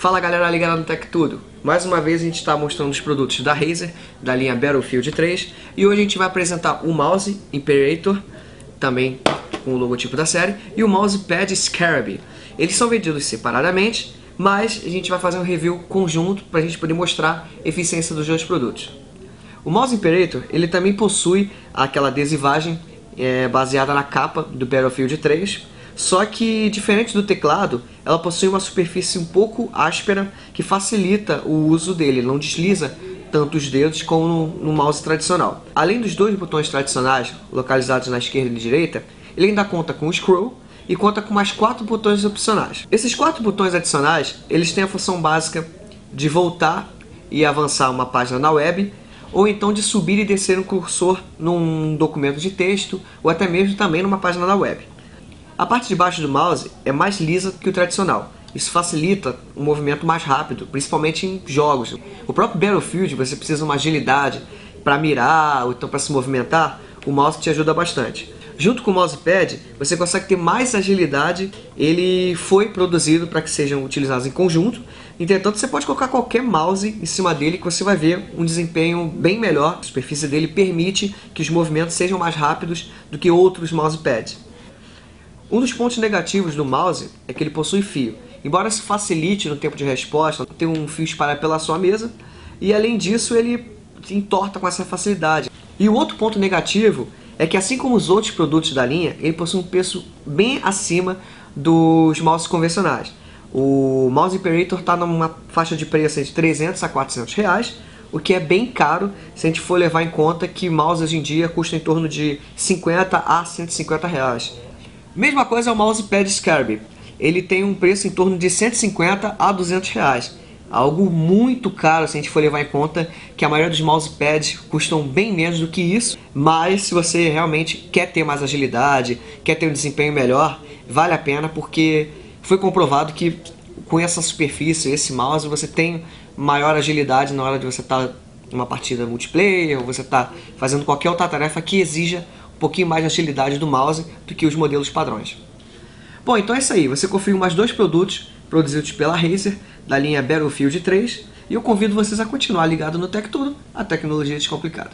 Fala galera ligada no Tech Tudo. Mais uma vez a gente está mostrando os produtos da Razer, da linha Battlefield 3 e hoje a gente vai apresentar o mouse Imperator, também com o logotipo da série, e o mousepad Scarab. Eles são vendidos separadamente, mas a gente vai fazer um review conjunto para a gente poder mostrar a eficiência dos dois produtos. O mouse Imperator ele também possui aquela adesivagem é, baseada na capa do Battlefield 3, só que diferente do teclado, ela possui uma superfície um pouco áspera que facilita o uso dele, não desliza tanto os dedos como no, no mouse tradicional. Além dos dois botões tradicionais, localizados na esquerda e direita, ele ainda conta com o scroll e conta com mais quatro botões opcionais. Esses quatro botões adicionais, eles têm a função básica de voltar e avançar uma página na web ou então de subir e descer um cursor num documento de texto ou até mesmo também numa página da web. A parte de baixo do mouse é mais lisa que o tradicional. Isso facilita um movimento mais rápido, principalmente em jogos. O próprio Battlefield, você precisa de uma agilidade para mirar ou então para se movimentar, o mouse te ajuda bastante. Junto com o mousepad, você consegue ter mais agilidade. Ele foi produzido para que sejam utilizados em conjunto. Entretanto, você pode colocar qualquer mouse em cima dele que você vai ver um desempenho bem melhor. A superfície dele permite que os movimentos sejam mais rápidos do que outros mousepads. Um dos pontos negativos do mouse é que ele possui fio. Embora isso facilite no tempo de resposta, tem um fio espalhado pela sua mesa e além disso ele entorta com essa facilidade. E o outro ponto negativo é que assim como os outros produtos da linha, ele possui um preço bem acima dos mouses convencionais. O mouse Imperator está numa faixa de preço de 300 a 400 reais, o que é bem caro se a gente for levar em conta que mouse hoje em dia custa em torno de 50 a 150 reais. Mesma coisa é o mousepad Scarab. Ele tem um preço em torno de 150 a 200 reais algo muito caro se a gente for levar em conta que a maioria dos mousepads custam bem menos do que isso, mas se você realmente quer ter mais agilidade, quer ter um desempenho melhor, vale a pena porque foi comprovado que com essa superfície, esse mouse, você tem maior agilidade na hora de você estar tá numa partida multiplayer, ou você está fazendo qualquer outra tarefa que exija pouquinho mais de agilidade do mouse do que os modelos padrões. Bom, então é isso aí. Você conferiu mais dois produtos produzidos pela Razer, da linha Battlefield 3, e eu convido vocês a continuar ligado no Tech Tudo, a tecnologia descomplicada.